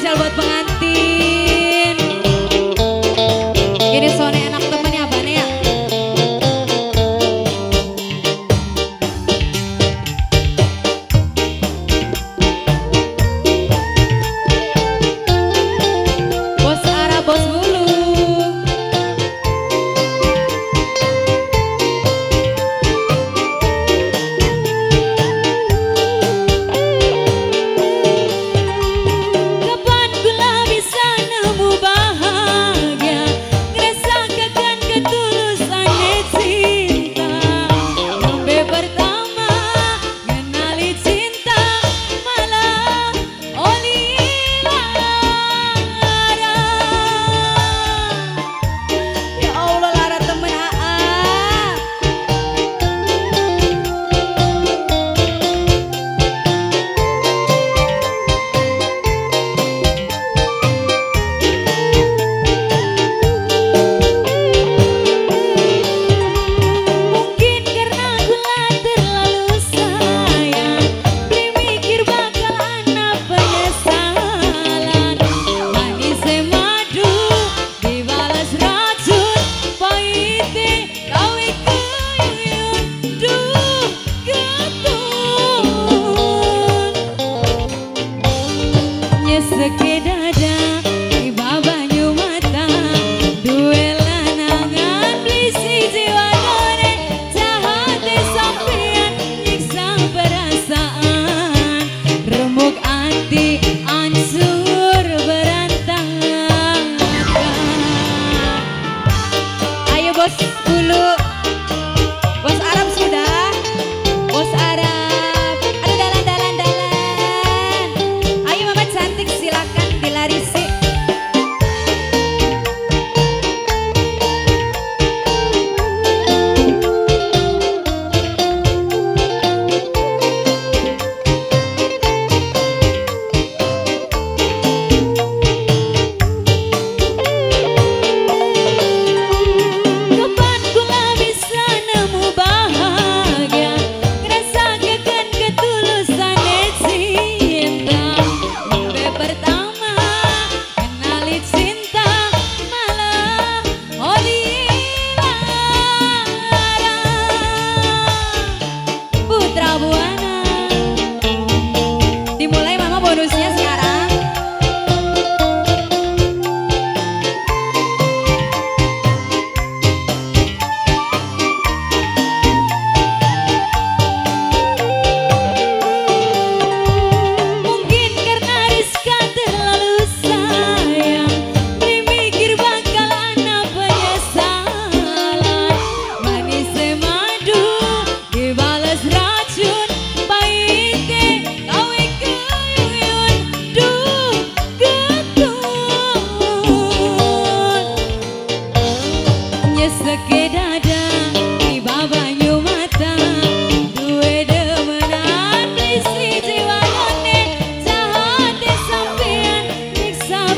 spesial buat pengantin.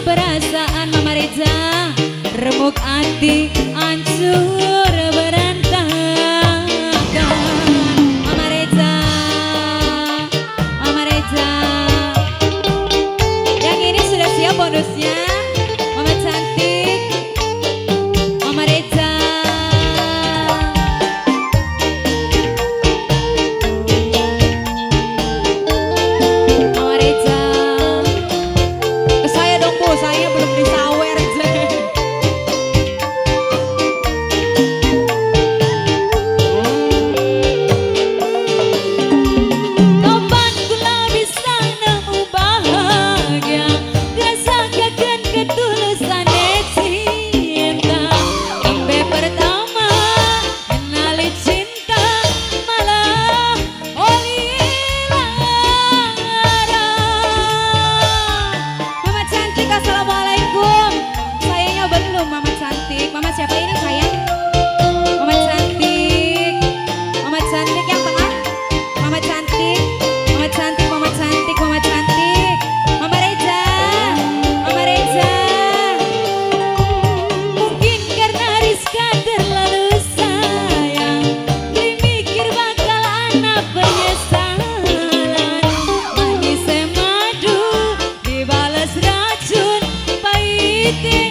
Perasaan Mama Reza Remuk hati ancur Baby